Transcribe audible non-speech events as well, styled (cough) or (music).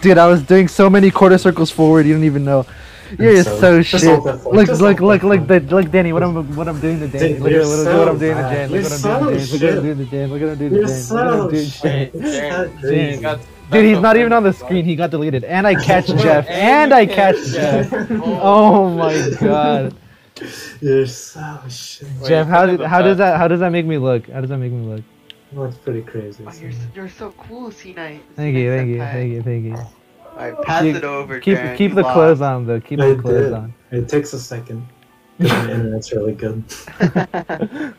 Dude, I was doing so many quarter circles forward. You don't even know. You're so- so, shit. hold that phone, Look, just look, look, look, the, look, Danny. What I'm, what I'm doing to Danny. Dude, Look at you're what, I'm- so what I'm doing to bad. Danny. Look what I'm doing to so Danny. Look what I'm doing to Danny. Look what I'm doing to You're Danny. Look what I'm doing to shit. Danny. That's Danny. crazy. Dude, he's not even on the screen. He got deleted. And I (laughs) catch Jeff. And I catch Jeff. Oh my god. You're so shit. Jeff, how did, how does that how does that make me look? How does that make me look? That's pretty crazy. Oh, you're, you're so cool, C Knight. Thank you, thank you, thank you, thank you. Alright, pass Keep- it over. Keep Garen, keep you the lost. clothes on though. Keep I the clothes did. on. It takes a second. 'cause the (laughs) internet's really good. (laughs)